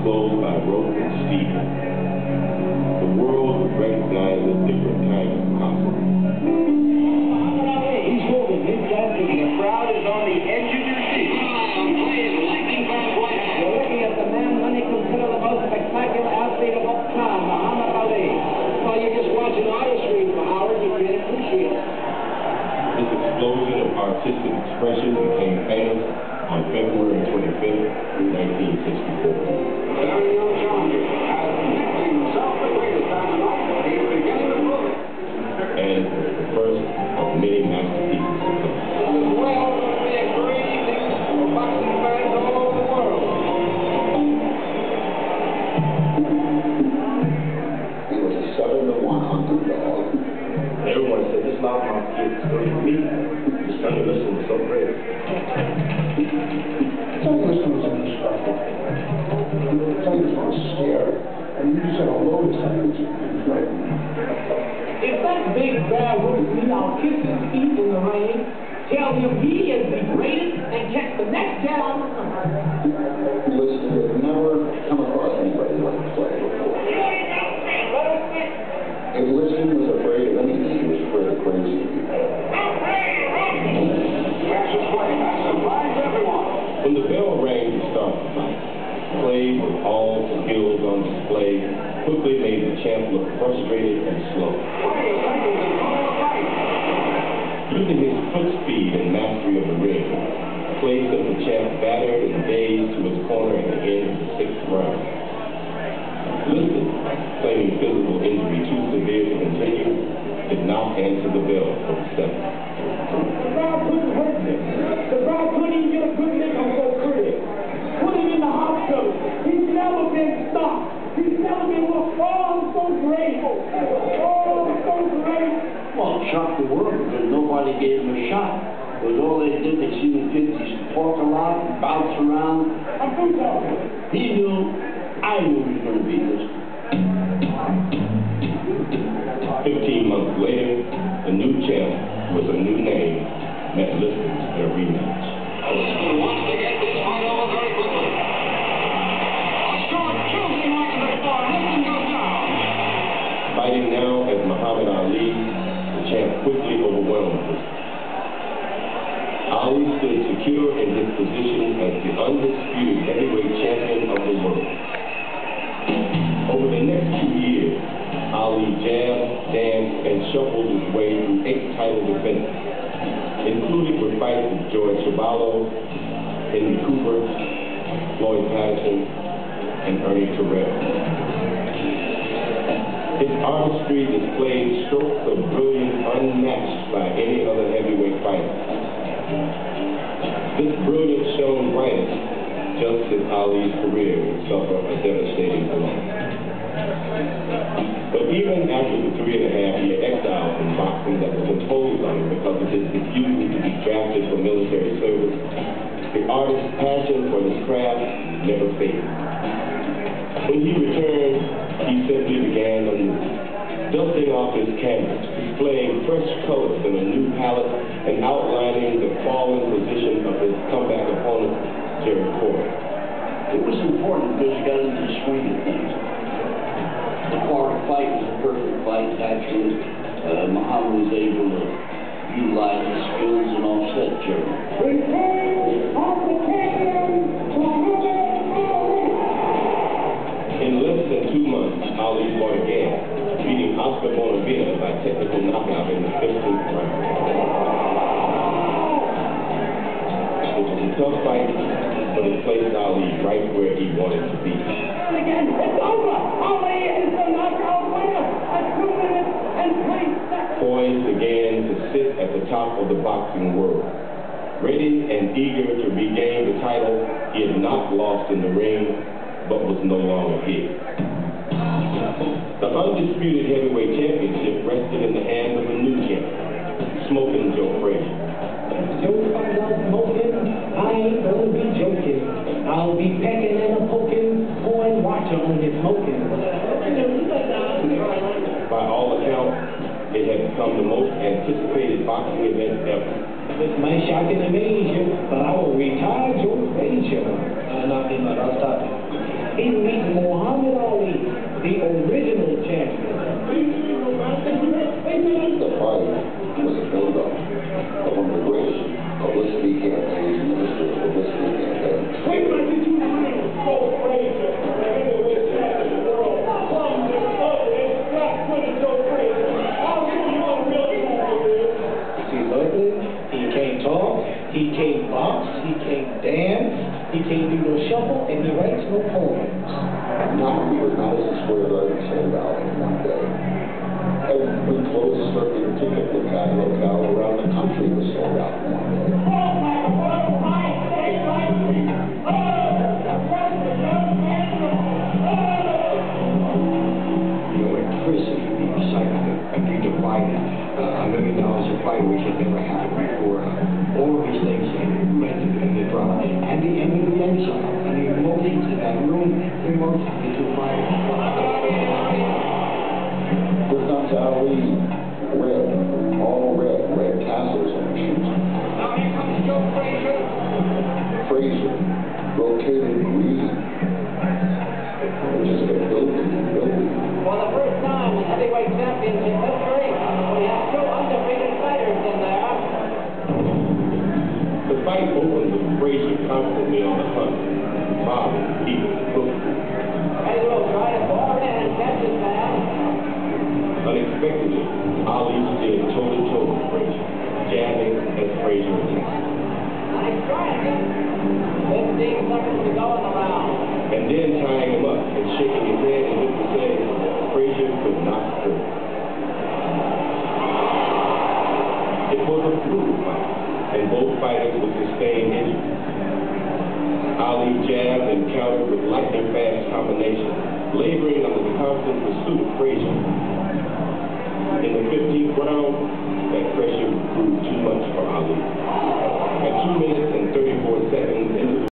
closed by rope and steel. The world recognized a different kind of possible. He's moving his jump, and the crowd is on the edge of their seats. You're looking at the man many consider the most spectacular athlete of all time, Muhammad Ali. Well, you're just watching artistry for hours, you can't appreciate it. This explosion of artistic expression became famous on February 25th, 1964. He's is. Everyone said, this loudmouth kid's going to me. Just trying to listen so great. And you just a lotus energy and. If that big bad would be our his feet in the rain, tell him he is the greatest and catch the next down. Display, quickly made the champ look frustrated and slow. Fight. Using his foot speed and mastery of the ring, Clay sent the champ battered and dazed to his corner at the end of the sixth round. Liston, claiming physical injury too severe to continue, did not answer the bell for the seventh. The crowd couldn't hurt him. The crowd couldn't even get a good lick on pretty. Put him in the hospital. He's never been stopped. He's been looked. Oh, I'm so grateful. Oh, I'm so grateful. Well, shocked the world because nobody gave him a shot. Because all they did, they see get these talk a lot, bounce around. I'm too. He knew, I knew he was going to beat this. Ali stood secure in his position as the undisputed heavyweight champion of the world. Over the next two years, Ali jabbed, danced, and shuffled his way through eight title defenses, including with fights with George Chuvalo, Henry Cooper, Floyd Patterson, and Ernie Terrell. His artistry displayed strokes of brilliance unmatched by any other heavyweight fighter. This brilliance shone brightest just as Ali's career would suffer a devastating blow. But even after the three and a half year exile from boxing that was imposed on him because of his refusal to be drafted for military service, the artist's passion for his craft never faded. When he returned, he simply began anew, dusting off his canvas, displaying fresh colors in a new palette, and outlining the fallen position of his comeback opponent, Jerry Ford. It was important because you got into the swing of things. The Quarry fight was a perfect fight, actually. Uh, Muhammad was able to utilize his skills and offset Jerry. Return of the champion, Muhammad Ali. In less than two months, Ali fought again, beating Oscar Bonavena by technical knockout in the 15th round. It was a tough fight, but it placed Ali right where he wanted to be. And again, it's over. Ali is the knockout winner at two minutes and three seconds. Poised again to sit at the top of the boxing world. Ready and eager to regain the title he had not lost in the ring, but was no longer his. The undisputed heavyweight championship rested in the hands of a new champion, Smoking Joe Frazier. Joe comes out smoking, I ain't gonna be joking. I'll be pecking and a poking, boy, watch on this smoking. By all accounts, it had become the most anticipated boxing event ever. This may shock and amaze you, but I box, he can't dance, he can't do no shuffle, and he writes no poems. Not only was Madison Square Garden sold out in one day, every closed circuit ticket locale locale around the country was sold out in one day. the electricity, the excitement of being divided, uh, a million dollars in fight, which had never happened before. Uh, all of these things led the, the drama. And the end of the exile, and the emotions in that room, the emotions into fire. Dante Ali, red, all red, red tassels on his shoes. Now here comes Joe Frazier. Frazier, rotated to forward in and catch his man. Unexpectedly, Ali stood toe-to-toe with Frazier, jabbing as Frazier attacked. Nice strike. 15 seconds to go in the round. And then tying him up and shaking his head as if to say, Frazier could not hurt. It was a brutal fight, and both fighters would sustain and fast combination, laboring under the constant pursuit of pressure. In the 15th round, that pressure proved too much for Ali. At 2 minutes and 34 seconds,